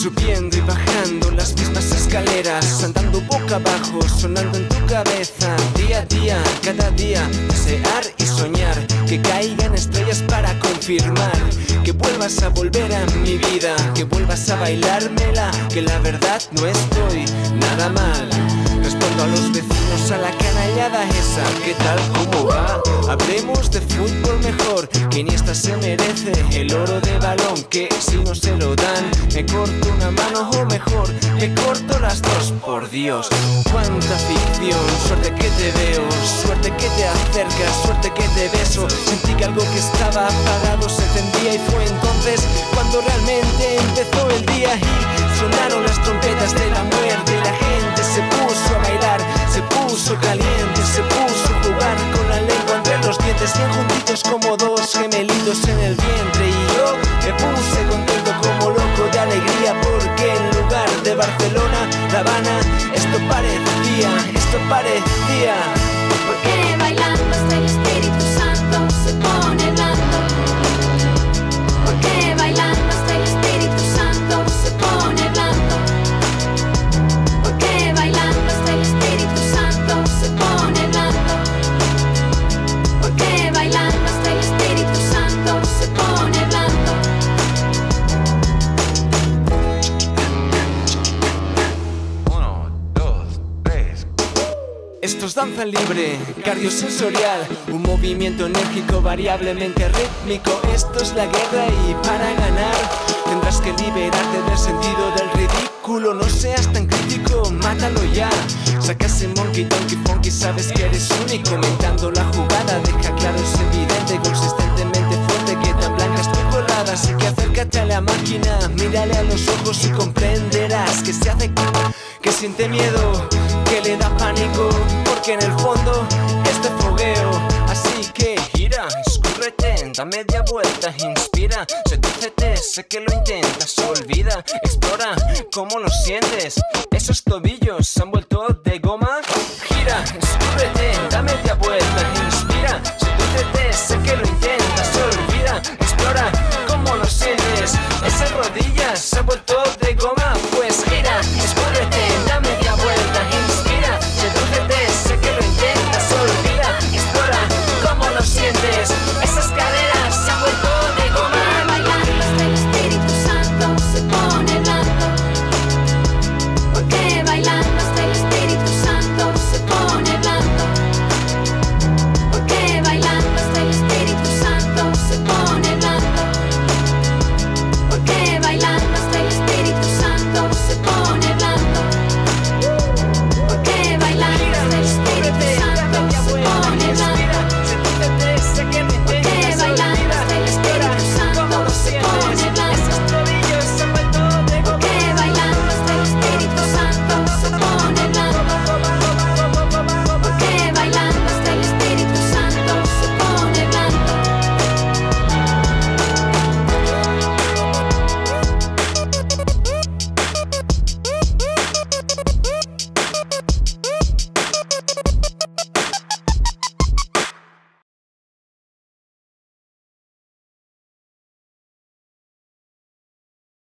Subiendo y bajando las mismas escaleras, andando boca abajo, sonando en tu cabeza, día a día, cada día, desear y soñar, que caigan estrellas para confirmar, que vuelvas a volver a mi vida, que vuelvas a bailármela, que la verdad no estoy nada mal. Respondo a los vecinos a la canallada esa, ¿qué tal? ¿Cómo va? Hablemos de fútbol mejor, que ni esta se merece el oro de balón, que si no se lo dan, me corto una mano o mejor, me corto las dos, por Dios. Cuánta ficción, suerte que te veo, suerte que te acercas, suerte que te beso. Sentí que algo que estaba apagado se encendía y fue entonces cuando realmente empezó el día y sonaron las trompetas de la muerte y la gente se puso a bailar, se puso caliente, se puso a jugar con la lengua entre los dientes, bien juntitos como dos gemelitos en el vientre y yo me puse Porque bailando hasta el Espíritu Santo se pone danza libre, cardiosensorial, un movimiento enérgico variablemente rítmico. Esto es la guerra y para ganar tendrás que liberarte del sentido del ridículo. No seas tan crítico, mátalo ya. Saca ese monkey donkey funky, sabes que eres único. Mentando la jugada, deja claro, es evidente, consistentemente fuerte que tan blanca es tu colada. Así que acércate a la máquina, mírale a los ojos y comprenderás que se hace que siente miedo, que le da pánico, que en el fondo este fogueo. Así que gira, escúrrete, da media vuelta, inspira, sedúcete, sé que lo intentas, olvida, explora cómo lo sientes. Esos tobillos se han vuelto de goma. Gira, escúrrete, da media vuelta, inspira, sedúcete, sé que lo intentas, olvida, explora cómo lo sientes. Ese rodillo